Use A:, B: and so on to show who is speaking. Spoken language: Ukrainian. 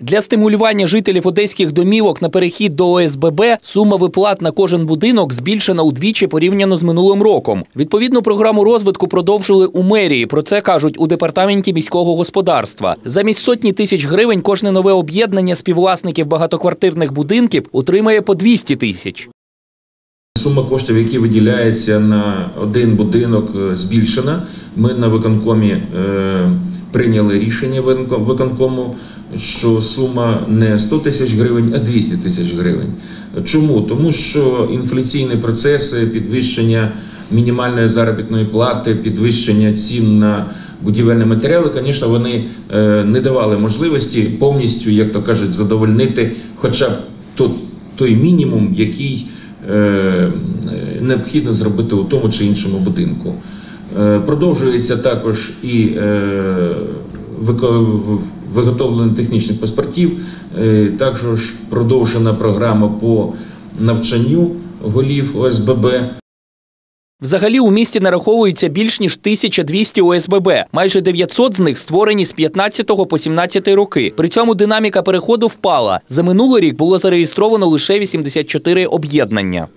A: Для стимулювання жителів одеських домівок на перехід до ОСББ сума виплат на кожен будинок збільшена удвічі порівняно з минулим роком. Відповідну програму розвитку продовжили у мерії. Про це кажуть у департаменті міського господарства. Замість сотні тисяч гривень кожне нове об'єднання співвласників багатоквартирних будинків отримає по 200 тисяч.
B: Сума коштів, які виділяється на один будинок, е, збільшена. Ми на виконкомі е, прийняли рішення виконком- виконкому, що сума не 100 тисяч гривень, а 200 тисяч гривень. Чому? Тому що інфляційні процеси, підвищення мінімальної заробітної плати, підвищення цін на будівельні матеріали, звісно, вони е, не давали можливості повністю, як то кажуть, задовольнити хоча б той мінімум, який е, необхідно зробити у тому чи іншому будинку. Е, Продовжується також і е, виготовлення технічних паспортів, е, також продовжена програма по навчанню голів ОСББ.
A: Взагалі у місті нараховується більш ніж 1200 ОСББ. Майже 900 з них створені з 15 по 17 роки. При цьому динаміка переходу впала. За минулий рік було зареєстровано лише 84 об'єднання.